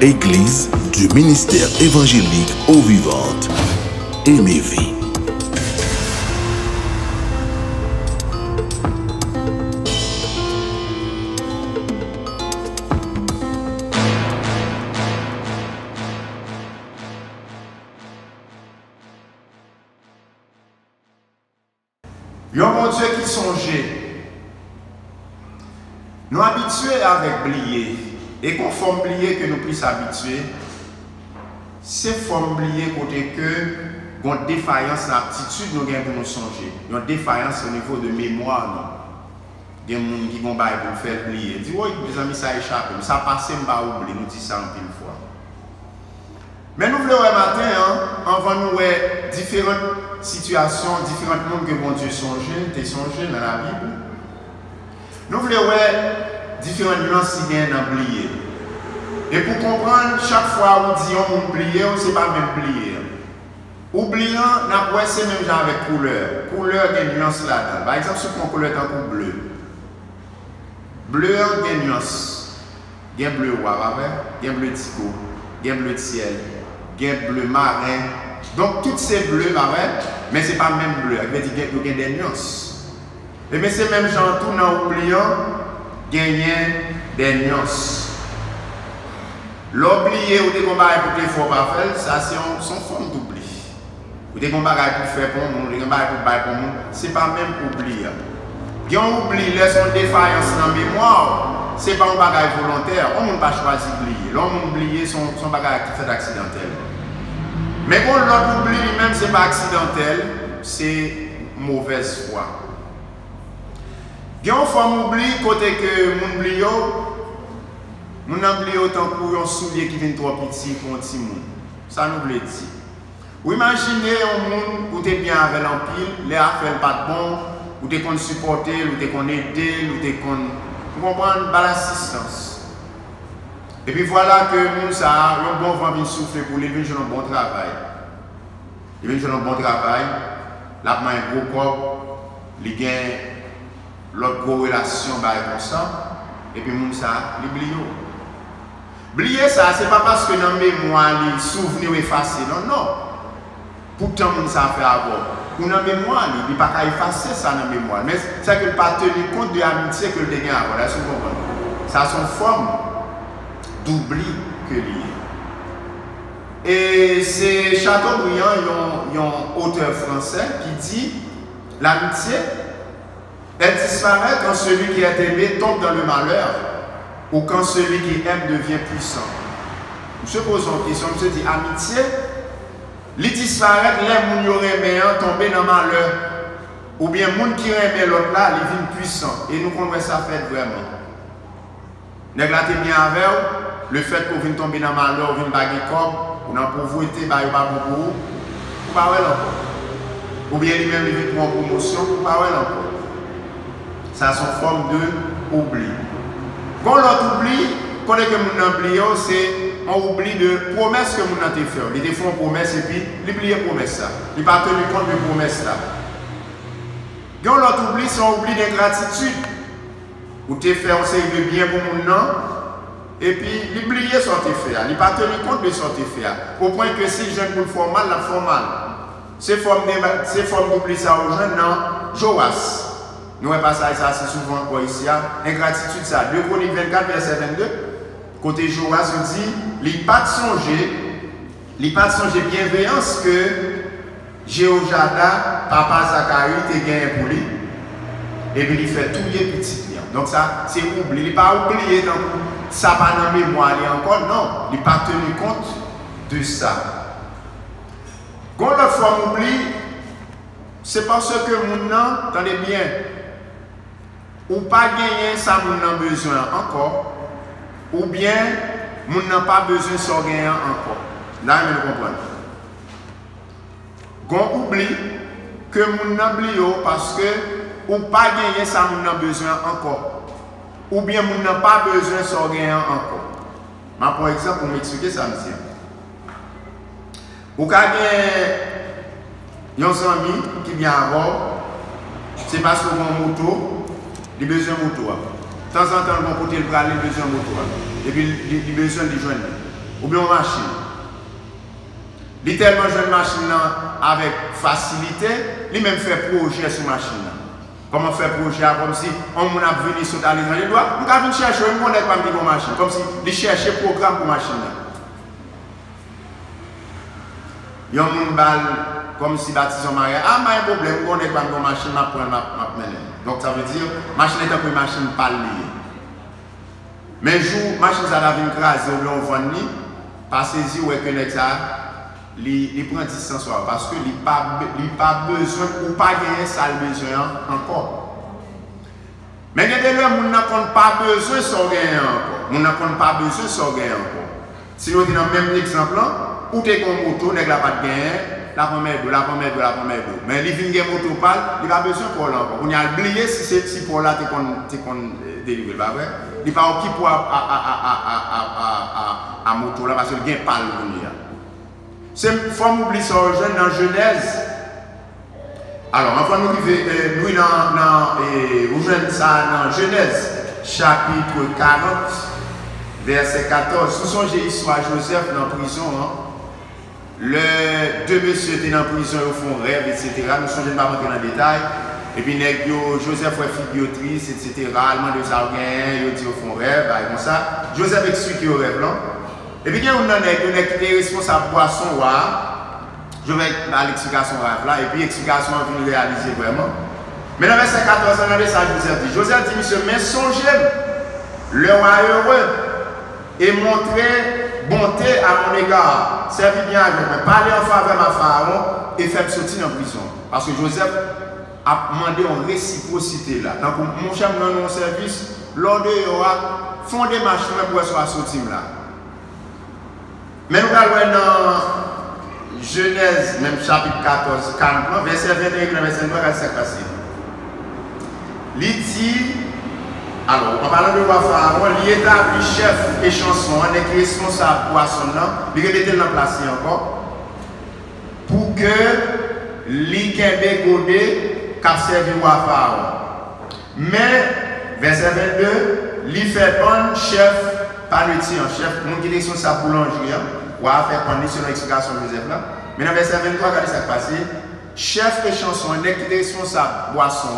Église du ministère évangélique eau vivante. Aimez-vous. Yon mon Dieu qui songeait? Nous habitués avec blier. Et conforme blier que nous puissions habituer, c'est forme blier côté que une défaillance d'aptitude nous avons pour nous songer. Une défaillance au niveau de mémoire. Il des gens qui vont pour faire oublier. Dis, oui, mes amis, ça a échappé. Ça a passé, je vais oublier. Nous disons ça un pile fois. Mais nous voulons matin, hein, avant nous différentes situations, différents mondes que bon Dieu songeait, t'es songé dans la Bible. Nous voulons différentes nuances qui viennent oublier. Et pour comprendre, chaque fois où dit on oublier, on ne sait pas même oublier. Oubliant, pas c'est même genre avec couleur. Couleur, il y a nuance là-dedans. Par exemple, si on prend couleur tant bleu. Bleu, il y a nuance. Il y a bleu roi, il y a bleu tico, il y a bleu ciel, il y a bleu marin. Donc, tous ces bleus, mais ce n'est pas même bleu. Il y a des nuances. Et mais c'est même genre, tout en oubliant, gagner des nuances. L'oublier ou des combats pour les faut pas faire, ça c'est son forme d'oubli. Ou des combats pour faire pour nous, des combats pour faire pour nous, c'est pas même oublier. Quand on oublie, les son défaillance dans la mémoire, c'est pas un bagage volontaire. On ne pas choisi d'oublier. L'homme oublier son, son bagage qui fait accidentel. Mais quand l'autre oublie lui-même, ce n'est pas accidentel, c'est mauvaise foi. Il y a une oubli côté que mon oublie, mon oublie autant pour un soulier qui vient trop petit pour un petit monde. Ça nous le dit. Vous imaginez un monde où tu es bien avec l'empile, les affaires pas de bon, où tu es supporter, où tu es aider, où tu es Vous comprenez, pas l'assistance. Et puis voilà que nous, ça, le bon vent vient souffler pour lui, il un bon travail. Il vient un bon travail, il a un gros corps, il l'autre bah, comme ça, et puis nous, ça, il oublie. Oublier ça, ce n'est pas parce que dans mémoire, les souvenirs effacés, non, non. Pourtant, nous, ça fait avoir. Pour dans mémoire, il ne peut pas effacer ça dans mémoire. Mais c'est que pas tenir compte de l'amitié que le dégât a. Voilà, Ça son forme d'oubli que lié. Et c'est Chateaubriand, un auteur français, qui dit l'amitié, elle disparaît quand celui qui est aimé tombe dans le malheur ou quand celui qui aime devient puissant. Je pose une question, je dis amitié, il disparaît les gens qui aimé tomber dans le malheur. Ou bien les gens qui aiment l'autre là, ils viennent puissants. Et nous connaissons ça fait vraiment. Nous bien avec le fait qu'on vienne tomber dans le malheur, qu'on vienne baguer comme, dans la pauvreté, bah, pas beaucoup, ou pas. Ou bien lui-même, il promotion, ou pas encore. Ça son forme de oubli. Quand l'autre oublie, quand nous oublions, c'est on oublie de promesses que nous avons fait. Il fait une promesse et puis il oublie la promesse. Il n'a pas tenu compte de promesse là. Quand l'autre oublie, c'est un oubli d'ingratitude. Ou tu fait un série de bien pour mon nom, et puis il oublie ce tu fait. Il n'a pas tenu compte de que tu fait. Au point que si le jeune pour le faire mal, il fait mal. C'est forme d'oubli ça aux jeunes, non, Joas. Nous avons pas ça, c'est souvent encore ici. Ingratitude, ça. 2 Chroniques 24, verset 22. Côté Joas, on dit, il pas de songer, il pas de songer bienveillance que Jéhojada, papa Zacharie, te gagné pour lui. Et puis il fait tout les petits liens. Donc ça, c'est oublié. Il n'a pas oublié donc ça pas dans mémoire encore. Non, il n'a pas tenu compte de ça. Quand la fois on oublie, c'est parce que mon nom, attendez bien, ou pa genyen sa moun nan bezwen ankor, ou bien moun nan pa bezwen so genyen ankor. La men kompren. Gon oubli ke moun nan bli yo paske ou pa genyen sa moun nan bezwen ankor. Ou bien moun nan pa bezwen so genyen ankor. Man pou eksemp pou m'eksplike sa msye. Ou ka genyen yon zanmi ki byan avor, se paske ou moun moutou, il a besoin de moto. De temps en temps, on côté le bras, il a besoin de moto. Et puis, il a besoin de joindre. ou bien machine. Il tellement machine avec facilité, il même fait projet sur machine. Comment faire projet comme si on a venu sur de doigts, nous avons chercher, on connaît pas une machine, comme si il cherchait programme pour machine. Il y a un balle kom si batizyon marye, a ah, maye problem, konek ban kon masjin map pren map, map menen. Donk sa ve dir, masjin etan pou masjin pal liye. Menjou, masjin sa la vin kras, zè ou lè ou van ni, pasezi ou eke nek sa, li, li pren distan swa, paske li pa, li pa bezwen, ou pa genye sal bezwen ankon. Men gen de lè, moun nan kon pa bezwen so genye ankon. Moun nan kon pa bezwen so genye ankon. Si nou di nan menm ekzamp lan, ou te kon moutou, nek la pat genye, pas de gagner, la première la première la première Mais il vient de moto pâle, il pas besoin pour l'encore. On a oublié si c'est si pour là tu es délivré, pas vrai? Il pas occupé à, à, à, à, à, moto là parce qu'il vient pas le c'est forme oublier ça jeune dans Genèse. Alors, enfin, nous nous dans, dans, ça dans Genèse, chapitre 40, verset 14. Vous songez l'histoire Joseph dans la prison. Hein? Le deux messieurs étaient dans la prison, ils font rêve, etc. Nous sommes pas rentrer dans le détail. Et puis, Joseph fait figure triste, etc. Allemand de ça, ils dit au fond rêve, comme ça. Joseph explique au rêve là. Et puis, il y a un qui est responsable boisson Je vais dans l'explication là, et puis l'explication vient réaliser vraiment. Mais dans verset 14, on a ça Joseph dit. Joseph dit, monsieur, mais songez le roi heureux et montrez bonté à mon égard, servis bien avec moi, parlez en faveur ma Pharaon et faites sortir en prison. Parce que Joseph a demandé en réciprocité là. Donc, mon cher, dans mon service, l'ordre aura fondé ma chemin pour soit sorti là. allons dans Genèse, même chapitre 14, 40, verset 21, verset 9, verset 5, il dit alors, en parlant de Pharaon, il établit chef et chanson, on est responsable pour son nom, il était place encore, pour que l'Ikembe Godé servi roi Pharaon. Mais, verset 22, il fait bon chef pas le en chef, mon sa boulangerie, ou à faire de Joseph là. Mais dans verset 23, regardez ça passé. Chef et chanson, un qui est responsable boisson,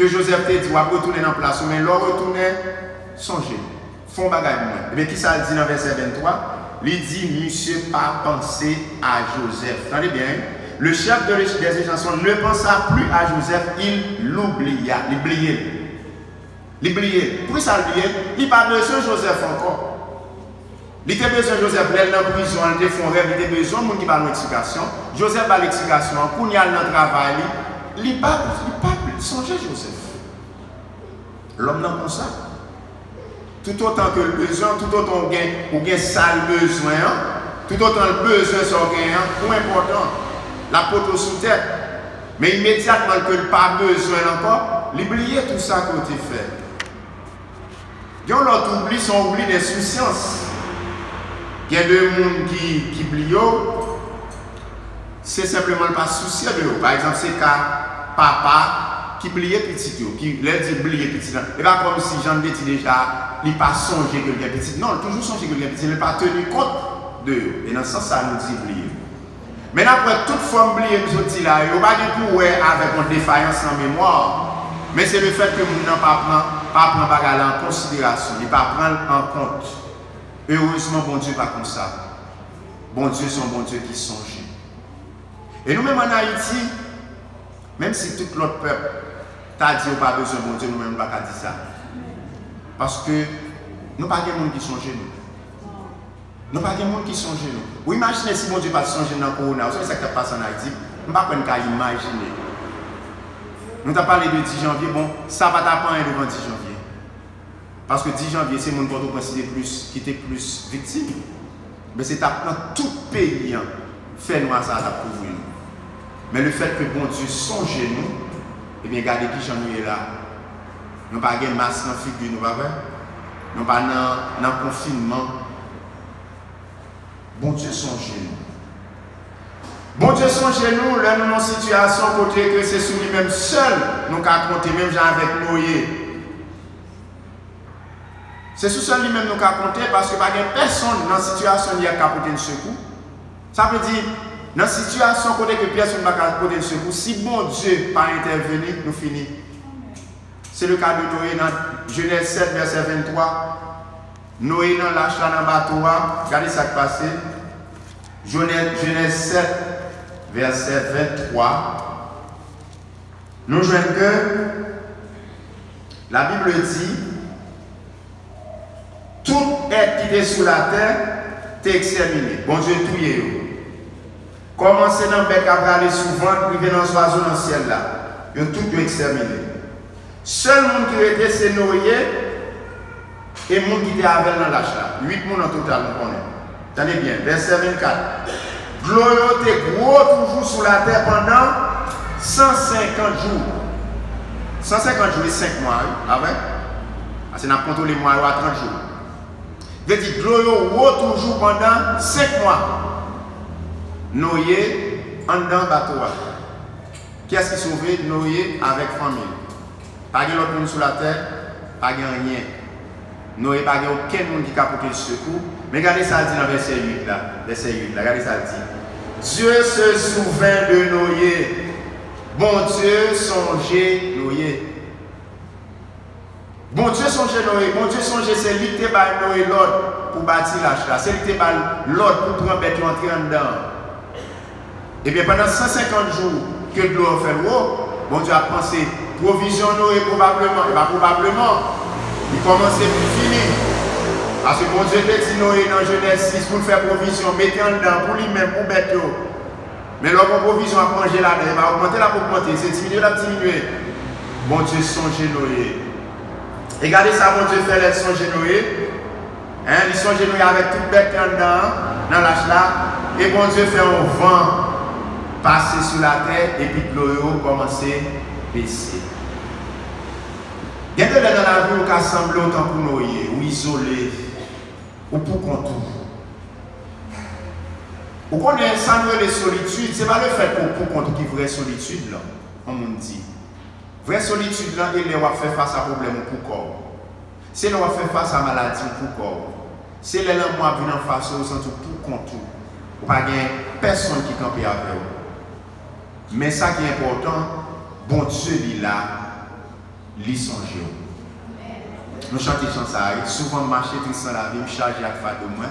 que Joseph te dit, ou retourner dans place, mais l'on retourner, songer, font bagaille Mais qui ça dit dans verset 23 Il dit, monsieur, pas penser à Joseph. Attendez bien. Le chef de des ne pensa plus à Joseph, il l'oublia, il oubliait. L'oublier. Pourquoi ça l'oublier Il n'a pas besoin de Joseph encore. Il a besoin de Joseph, il est en prison, il a un rêve, il a besoin de monde qui parle l'explication. Joseph a l'explication, quand il a le travail, il n'a pas, pas songer Joseph. L'homme n'a pas ça. Tout autant que le besoin, tout autant que gain sale besoin, tout autant le besoin sur gain, peu important, la poteau sous tête. Mais immédiatement que le pas besoin encore, l'oublier tout ça que tu fait. A l'autre oubli, son oubli d'insouciance. Il y a des gens qui, oublient, c'est simplement pas soucier de eux. Par exemple, c'est cas papa qui oublie petit, qui leur dit oublier petit. Et pas comme si j'en dit déjà, il pas songé que le petit. Non, toujours songé que le petit, il n'a pas tenu compte de eux. Et dans ce sens, ça nous dit oublier. Mais après toute forme oublier, nous dit là, il n'y a pas du tout avec une défaillance en mémoire. Mais c'est le fait que nous n'avons pas pas prendre bagarre en considération, il pas prendre en compte. Heureusement, bon Dieu pas comme ça. Bon Dieu, un bon Dieu qui songe. Et nous-mêmes en Haïti, même si tout l'autre peuple t'a dit pas besoin de bon Dieu, nous-mêmes pas dire ça. Parce que nous pas de monde qui songe nous. Nous pas de monde qui songe nous. Vous imaginez si bon Dieu pas songe dans le corona, vous savez ce qui passe en Haïti, nous pas imaginer. Nous avons parlé de 10 janvier, bon, ça va t'apprendre devant 10 janvier. Parce que 10 janvier, c'est mon port qui plus, qui était plus victime. Mais c'est dans tout pays, hein, fait nous ça à couvrir nous. Mais le fait que bon Dieu songe nous, et eh bien, regardez qui j'en ai là. Nous n'avons pas de masque dans figure, nous pas Nous pas dans confinement. Bon Dieu songe nous. Bon Dieu chez nous, là nous en situation côté que c'est sous lui-même seul, nous avons compté même avec Noé. Se sou son li men nou ka konte, paske pa gen person nan situasyon li a kapote n sekou. Sa pe di, nan situasyon kote ke person baka kapote n sekou, si bon Diyo pa interveni, nou fini. Se le ka de Noé nan Genèse 7, verset 23. Noé nan lach la nan batouwa, gade sa k pase. Genèse 7, verset 23. Nou jwen ke, la Bible di, Tout être qui est sur la terre, t'es exterminé. Bon Dieu, tout est Commencez dans le bec à aller souvent, privé dans l'oiseau dans le ciel là. Ils ont tout exterminé. Seul monde qui était, c'est Noé et le monde qui était avec dans l'âge là. Huit monde en total, nous connaissons. Tenez bien, verset 24. Gloire était gros toujours sur la terre pendant 150 jours. 150 jours et 5 mois, ah ouais? C'est n'a contrôlé les mois à 30 jours. Ve di gloyo wo toujou pandan sek mwa. Noye an dan batouwa. Kè s ki souve? Noye avèk fami. Pagè lòt moun sou la tè, pagè an yè. Noye pagè ou ken moun ki kapote sekou. Men gade sa di nan verset 8 la. Verset 8 la, gade sa di. Dieu se souven de noye. Bon Dieu sonje noye. Bon Dieu songe Noé, bon Dieu songe c'est lui qui Noé l'ordre pour bâtir la là. C'est lui qui l'ordre pour prendre bête entrer en dedans. Et bien pendant 150 jours que l'eau a fait l'eau, bon Dieu a pensé provision Noé probablement, et pas probablement, il commence plus fini. Parce que bon Dieu a dit Noé dans Genèse 6 pour faire provision, mettez en dedans pour lui-même, pour bête Mais lorsqu'on provision a manger là-dedans, il va augmenter la pour augmenter, c'est diminuer la diminuer. Bon Dieu songe Noé. Regardez ça, mon Dieu fait les songe Noé. Hein, ils sont Noé avec toute bête dedans, dans l'âge là. Et bon Dieu fait un vent pase sou la ter, epi glou yo komanse bese. Gen de lè nan la vè ou ka semblè ou tanpou nou ye, ou izolè, ou pou kontou. Ou konen san vè lè solitude, se va lè fè pou pou kontou ki vre solitude lan, an moun di. Vre solitude lan, e lè wap fè fasa problem ou pou kor. Se lè wap fè fasa maladi ou pou kor. Se lè lè mwa vè nan fasa ou santou pou kontou. Ou pa gen person ki kampe avè ou. Mais ça qui est important, bon Dieu est là, il songe. Nous chantons ça, souvent marcher dans la vie, chargé à faire de moi.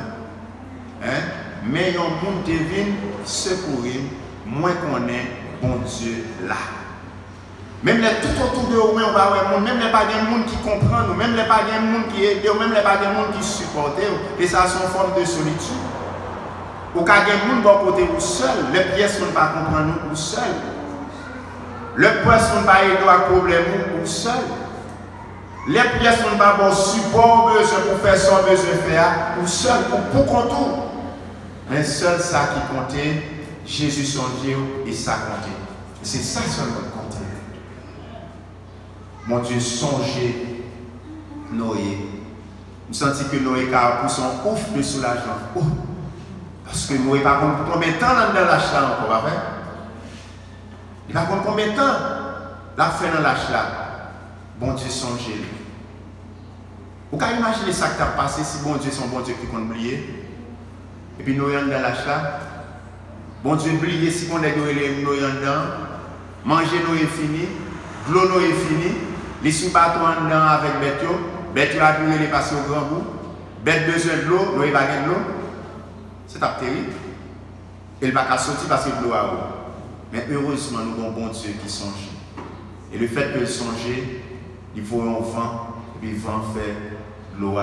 Hein? Mais il y a un monde qui vient secourir, moins qu'on est bon Dieu là. Même les tout autour de voir même les pas des monde qui comprennent nous, même les pas des monde qui aident, même les pas des monde qui supportent, et ça c'est une forme de solitude. Ou quand des monde bon côté seul, les pièces ne pas comprendre ou seul. Pièces ne pas aider à problème ou seul. Les pièces ne pas bon support besoin pour faire son besoin faire ou seul pour pour contour. Mais seul ça qui comptait, Jésus son Dieu et ça comptait. C'est ça seulement mon Dieu, songez Noé. Nous sentons que Noé a pour son ouf de soulagement. Oh. Parce que Noé pas combien de temps dans lâche là encore, vrai? Il prendre combien de temps dans lâche là. Bon Dieu, songez. Vous pouvez imaginer ça qui a passé si bon Dieu, son bon Dieu qui compte oublier. Et puis Noé dans lâche là. Bon Dieu, oublier si on est Noé dedans. Manger Noé fini. L'eau Noé fini. Les sous bateau en dedans avec bête bête a pu les passer grand bout. Bête besoin de l'eau, nous pas de l'eau. C'est terrible. Elle va pas sortir parce que l'eau eau. Mais heureusement, nous avons un bon Dieu qui songe. Et le fait que songe, il faut un vent, et puis le vent fait l'eau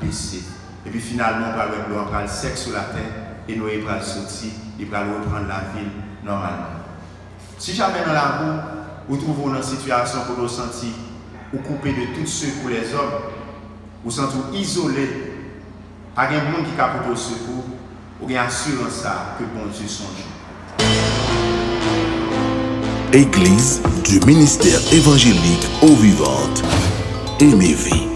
baisser. Et puis finalement, on va l'eau, on le sec sur la terre, et nous va sortir, il va reprendre la ville normalement. Si jamais dans la roue, vous trouvez une situation pour vous sentir ou coupé de tous ceux pour les hommes, vous sentez isolé, Pa gen moun ki kapote ou sekou, ou gen asyran sa ke bon Dieu sonjou. Eglise du Ministère Évangélique Eau Vivante, Aimer Vie